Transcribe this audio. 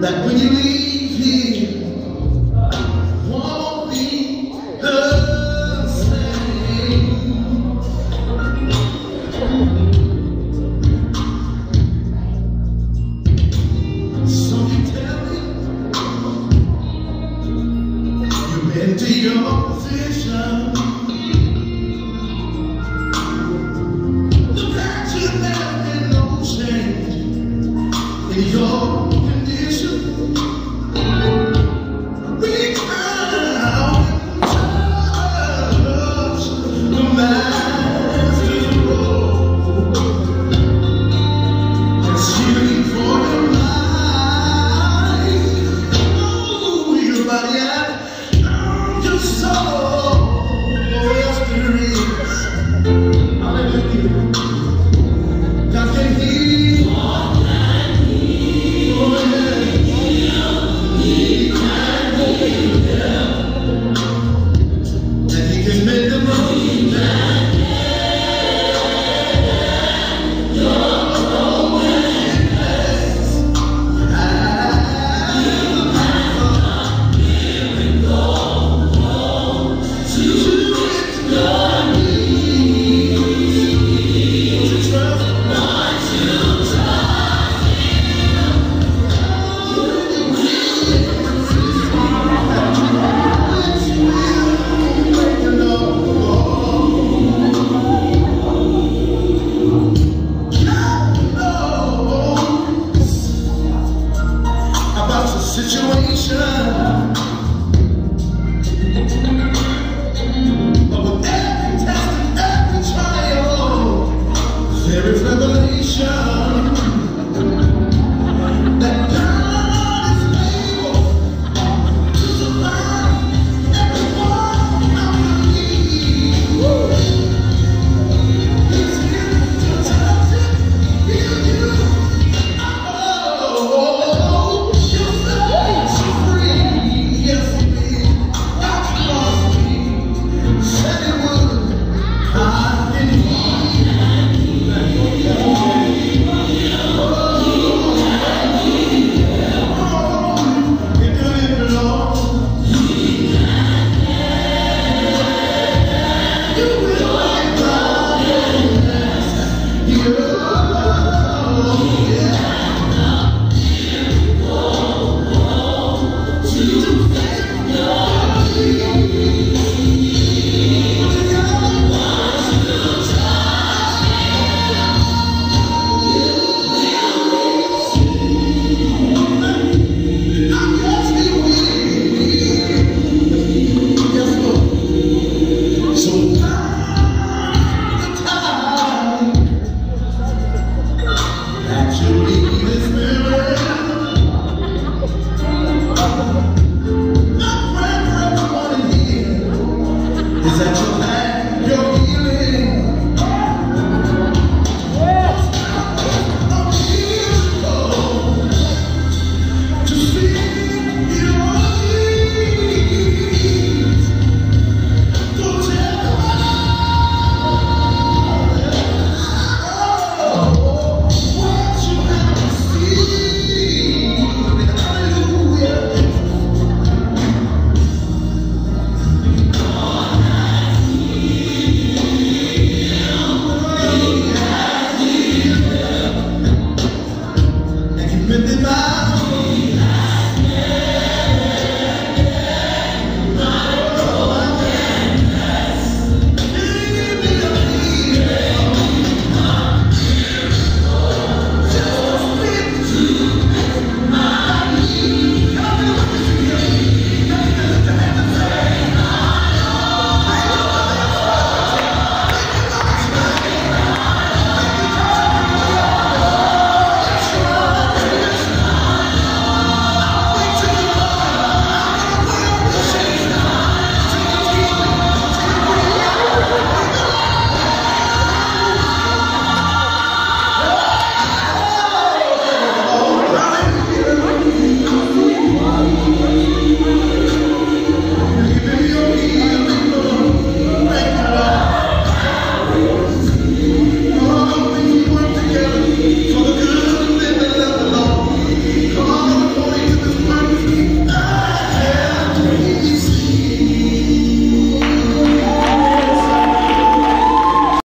That when